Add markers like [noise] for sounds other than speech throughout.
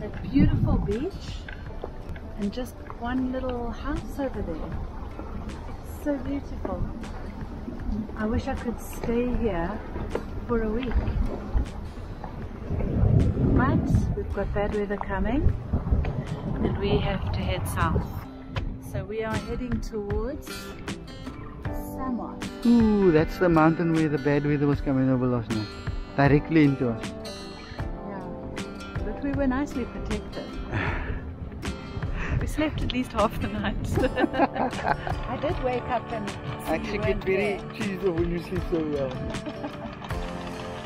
That beautiful beach and just one little house over there. It's so beautiful. I wish I could stay here for a week. But we've got bad weather coming and we have to head south. So we are heading towards Samar. Ooh, that's the mountain where the bad weather was coming over last night. Directly into us. Yeah. But we were nicely protected. we slept at least half the night. [laughs] I did wake up and see I actually you get weren't very there. cheesed when you sleep so well.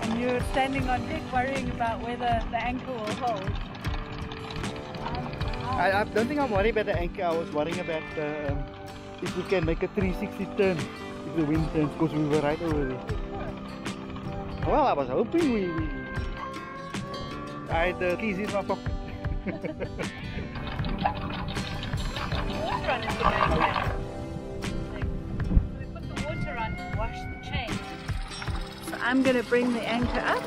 And you were standing on deck worrying about whether the anchor will hold. I, I don't think I'm worried about the anchor. I was worrying about uh, um, if we can make a 360 turn if the wind turns because we were right over there. Well, I was hoping we. we Had the keys in my pocket. I'm going to bring the anchor up.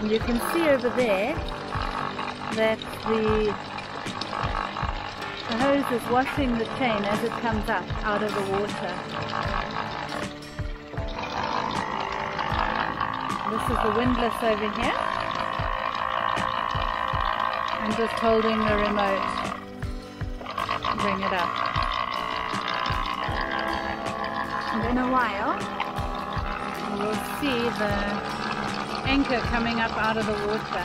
And you can see over there that the, the hose is washing the chain as it comes up out of the water. This is the windlass over here. I'm just holding the remote. Bring it up. And in a while, we'll see the anchor coming up out of the water.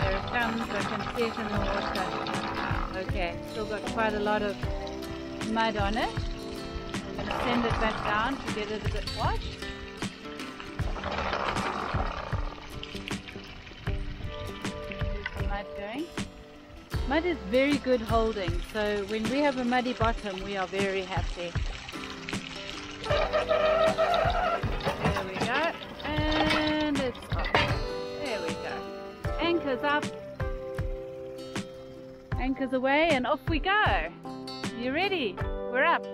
There it comes, I can see it in the water. Okay, still got quite a lot of mud on it. I'm going to send it back down to get it a bit washed. Mud going. Mud is very good holding, so when we have a muddy bottom, we are very happy. There we go. And it's off. There we go. Anchor's up. Anchor's away and off we go. You ready? We're up.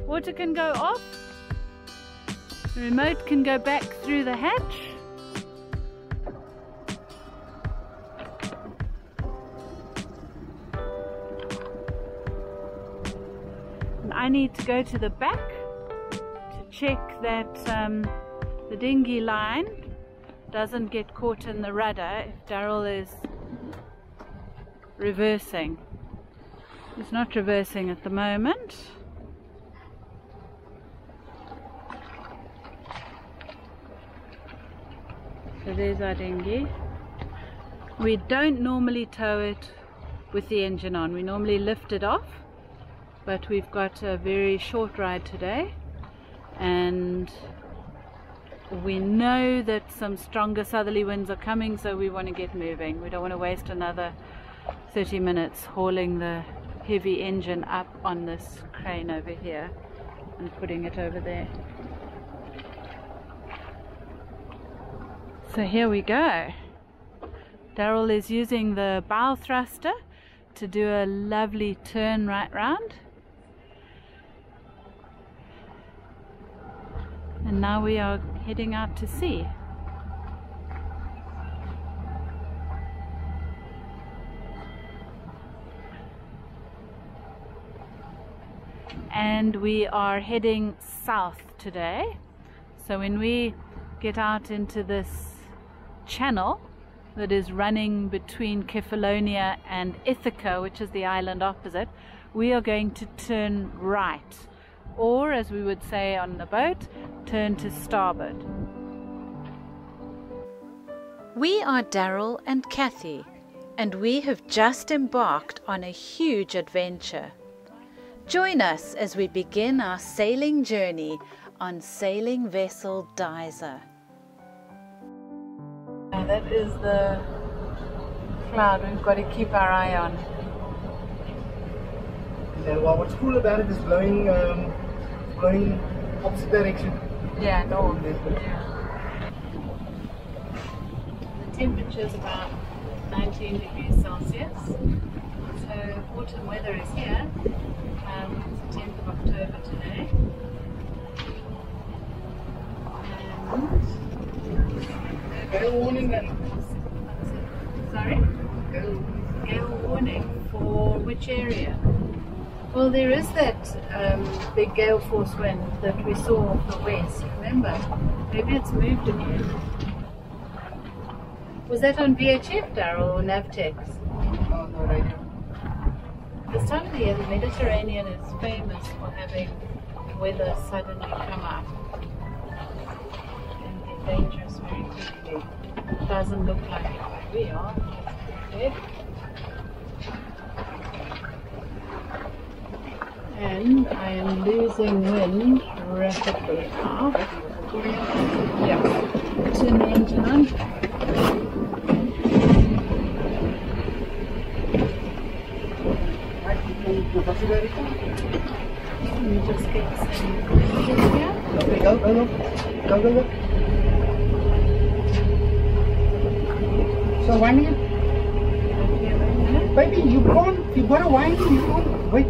Water can go off. The remote can go back through the hatch. I need to go to the back to check that um, the dinghy line doesn't get caught in the rudder if Daryl is reversing. He's not reversing at the moment. So there's our dinghy. We don't normally tow it with the engine on. We normally lift it off but we've got a very short ride today and we know that some stronger southerly winds are coming so we want to get moving. We don't want to waste another 30 minutes hauling the heavy engine up on this crane over here and putting it over there. So here we go. Daryl is using the bow thruster to do a lovely turn right round and now we are heading out to sea. And we are heading south today. So when we get out into this channel that is running between Kefalonia and Ithaca, which is the island opposite, we are going to turn right or as we would say on the boat, turn to starboard. We are Daryl and Kathy, and we have just embarked on a huge adventure. Join us as we begin our sailing journey on sailing vessel Disa. That is the cloud we've got to keep our eye on. And well, what's cool about it is blowing, um, going opposite direction. Yeah, no. Yeah. The temperature is about 19 degrees Celsius. So autumn weather is here. Um, it's the 10th of October today. And gale warning. Sorry? Gale warning for which area? Well, there is that um, big gale force wind that we saw off the west. Remember? Maybe it's moved again. Was that on VHF, Daryl, or Navtex? Oh, no radio. This time of the year, the Mediterranean is famous for having weather suddenly come up and be dangerous very quickly. It Doesn't look like it where we are. And I am losing wind rapidly now. Yeah. Turn the engine on. Let me just get some images here. Okay, go, go, go. Go, go, go. So one minute. Okay, wait a minute. Baby, you can't, you gotta whine, you can't, wait.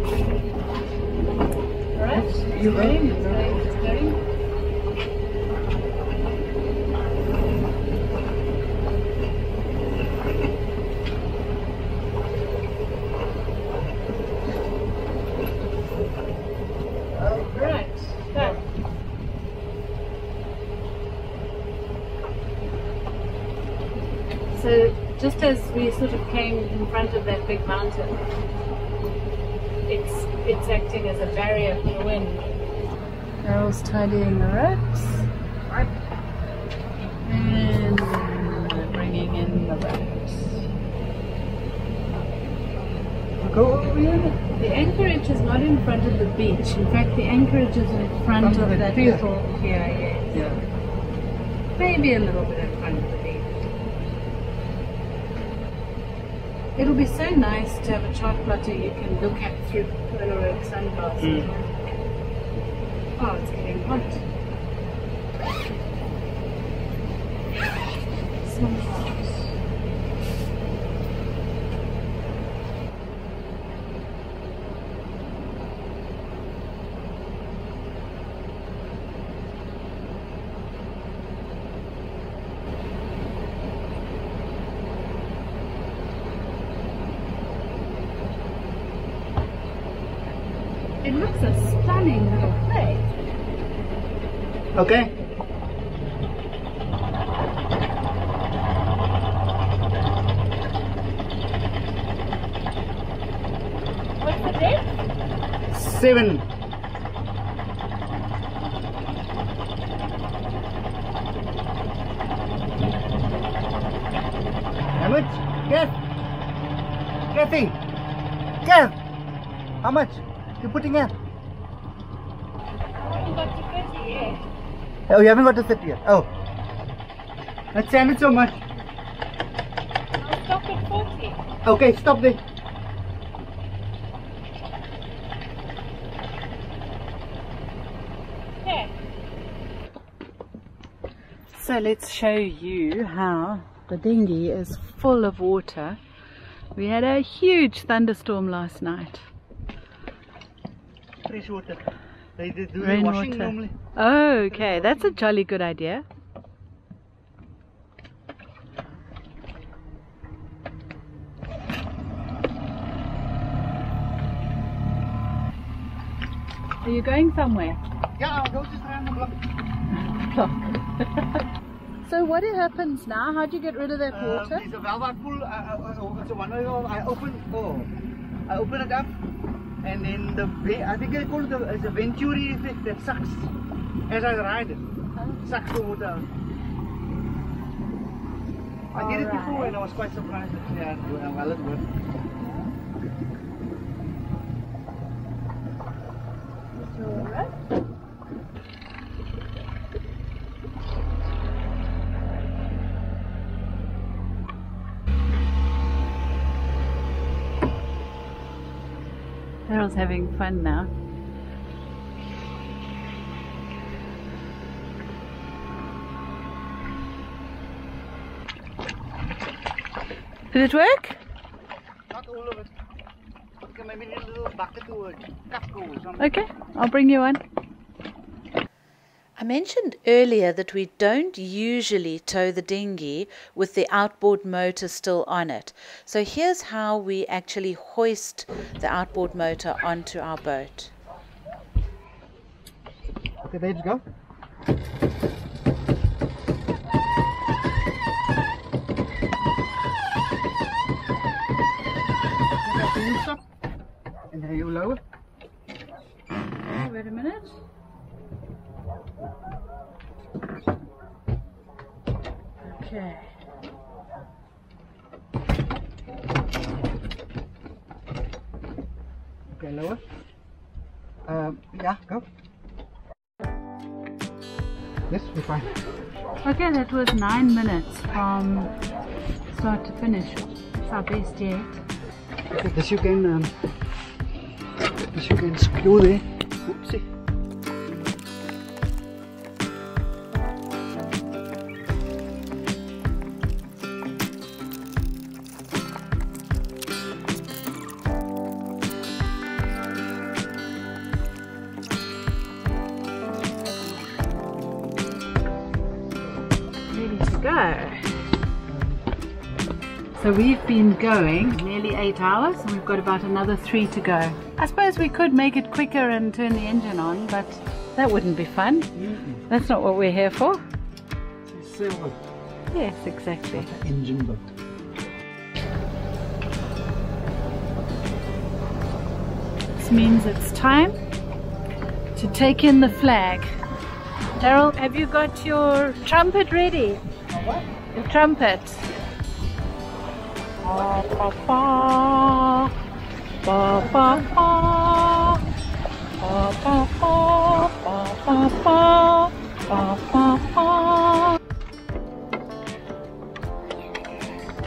Alright, You done. So just as we sort of came in front of that big mountain, it's acting as a barrier for the wind. Carol's tidying the ropes. And bringing in the ropes. Go over here. The anchorage is not in front of the beach. In fact, the anchorage is in front of of the that pier. little pier, yes. Yeah. Maybe a little bit in front of the beach. It'll be so nice to have a chart plotter you can look at through Polaroid sunglasses. Mm. Oh, it's getting hot. So hot. It looks a stunning little place. Okay. What's the depth? Seven. How much? Yes. Kathy. Kath. How much? You putting in? I haven't got to 30 yet. Oh, you haven't got to sit yet. Oh. That sounded so much. I'll stop at 40. Okay, stop there. Okay. So let's show you how the dinghy is full of water. We had a huge thunderstorm last night. Fresh water. They do the washing normally. Oh, okay. That's a jolly good idea. Are you going somewhere? Yeah, I'll go just around the block. [laughs] so what happens now? How do you get rid of that Uh, water? there's a valve I pull. I, I, I, it's a one. I open. Oh, I open it up, and then the I think they call it the, a Venturi effect that sucks as I ride it. Sucks the water out. I did it before and I was quite surprised that yeah, well, well it worked. Daryl's having fun now. Did it work? Not all of it. Okay, maybe need a little bucket or a cup or something. Okay, I'll bring you one. I mentioned earlier that we don't usually tow the dinghy with the outboard motor still on it. So here's how we actually hoist the outboard motor onto our boat. Okay, let's go. And then you lower. Wait a minute. Okay, lower. Um, yeah, go. Yes, we're fine. Okay, that was nine minutes from start to finish. It's our best yet. Okay, this you can, um, this you can screw there. So we've been going nearly eight hours and we've got about another three to go. I suppose we could make it quicker and turn the engine on, but that wouldn't be fun. That's not what we're here for. Yes, exactly. engine boat. This means it's time to take in the flag. Daryl, have you got your trumpet ready? What? Your trumpet.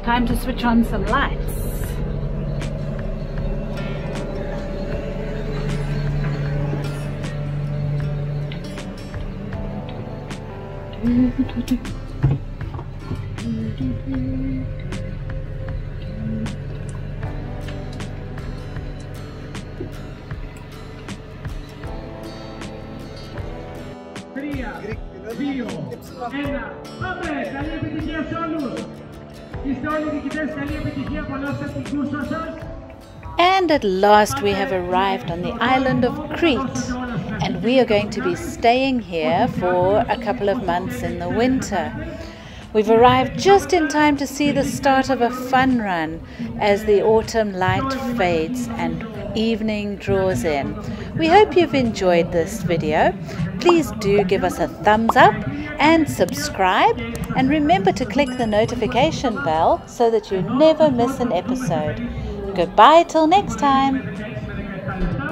Time to switch on some lights. [laughs] Πάμε! Καλή επιτυχία σε όλους! Είστε όλοι διοικητές, καλή επιτυχία, απολαύστε την κούρσα σας. And at last we have arrived on the island of Crete. And we are going to be staying here for a couple of months in the winter. We've arrived just in time to see the start of a fun run as the autumn light fades and evening draws in. We hope you've enjoyed this video. Please do give us a thumbs up and subscribe. And remember to click the notification bell so that you never miss an episode. Goodbye till next time.